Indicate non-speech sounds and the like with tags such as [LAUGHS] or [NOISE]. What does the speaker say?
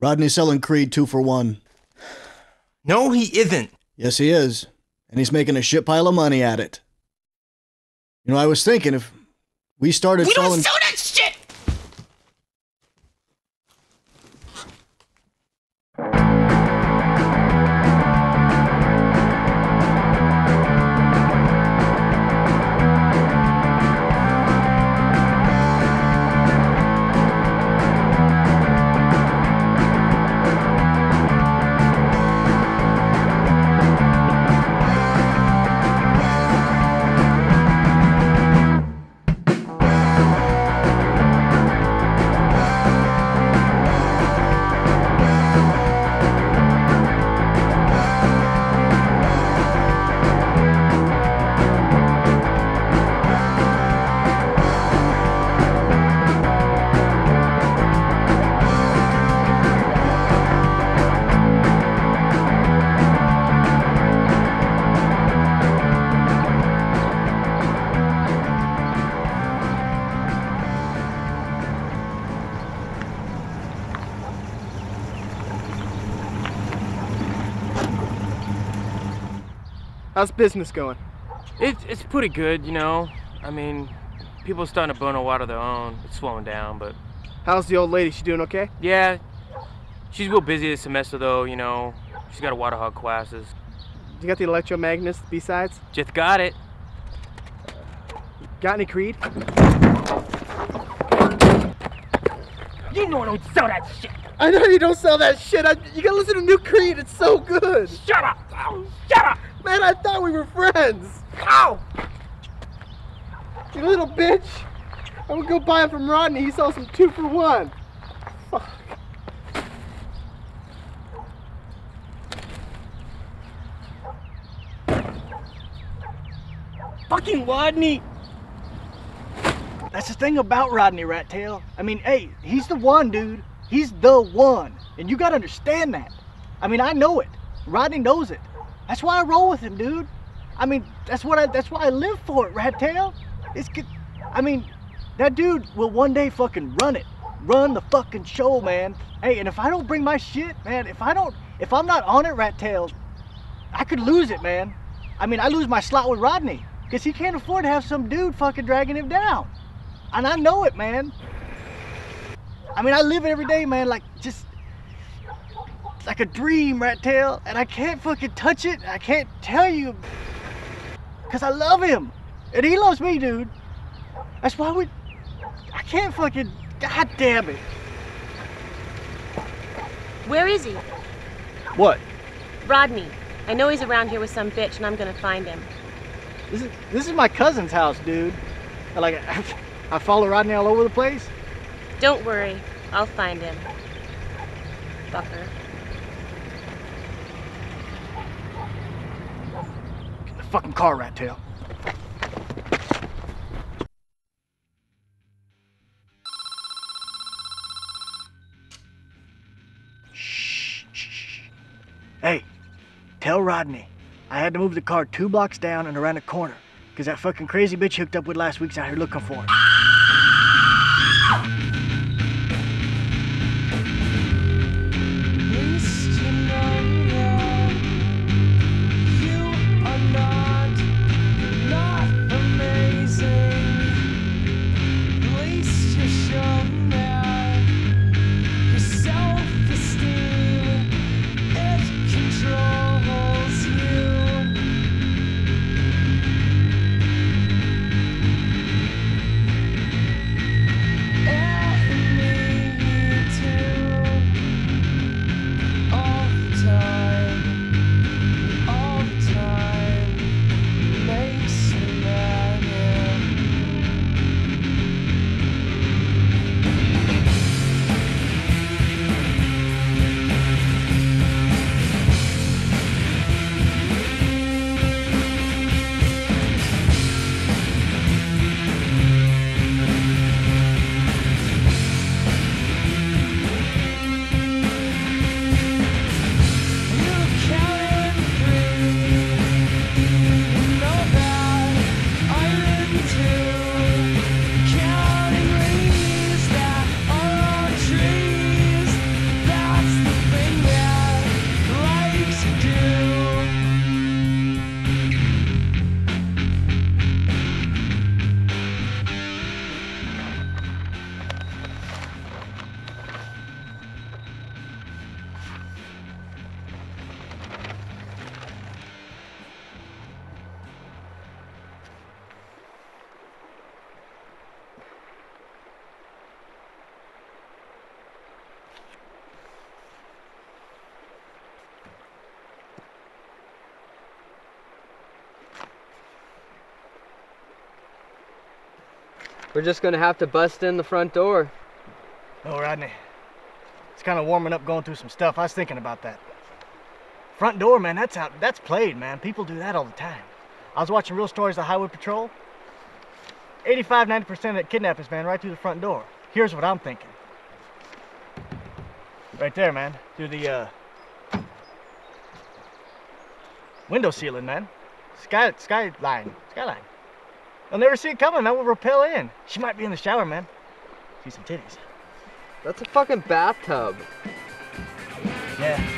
Rodney's selling Creed two for one. No, he isn't. Yes, he is. And he's making a shit pile of money at it. You know, I was thinking if we started We selling. don't sell How's business going? It's it's pretty good, you know. I mean, people are starting to burn a lot of their own. It's slowing down, but How's the old lady? She doing okay? yeah, she's real busy this semester though. You know, she's got a water hog classes. You got the electromagnets, B-sides? Just got it. Got any Creed? You know I don't sell that shit. I know you don't sell that shit. I, you gotta listen to New Creed. It's so good. Shut up! Oh, shut up! Man, I thought we were friends. Ow! You little bitch. I would go buy it from Rodney. He sells them two for one. Fuck. Fucking Rodney! That's the thing about Rodney Rattail. I mean, hey, he's the one, dude. He's the one. And you gotta understand that. I mean, I know it. Rodney knows it. That's why I roll with him, dude. I mean, that's what I that's why I live for it, rat tail. It's. I mean, that dude will one day fucking run it. Run the fucking show, man. Hey, and if I don't bring my shit, man, if I don't if I'm not on it, Rattail, I could lose it, man. I mean, I lose my slot with Rodney because he can't afford to have some dude fucking dragging him down. And I know it, man. I mean, I live it every day, man, like like a dream, rat tail, and I can't fucking touch it. I can't tell you because I love him and he loves me, dude. That's why we. I can't fucking. God damn it. Where is he? What? Rodney. I know he's around here with some bitch and I'm gonna find him. This is this is my cousin's house, dude. I Like [LAUGHS] I follow Rodney all over the place. Don't worry, I'll find him. Fucker. Get in the fucking car, rat tail. Shh. Hey, tell Rodney I had to move the car two blocks down and around the corner because that fucking crazy bitch hooked up with last week's out here looking for him. We're just gonna have to bust in the front door. No, Rodney. It's kind of warming up going through some stuff. I was thinking about that. Front door, man, that's out. That's played, man. People do that all the time. I was watching real stories of Highway Patrol. 85, 90% of kidnappings, man, right through the front door. Here's what I'm thinking. Right there, man. Through the uh, window ceiling, man. Sky, skyline, skyline. They'll never see it coming, man. We'll rappel in. She might be in the shower, man. See some titties. That's a fucking bathtub. Yeah.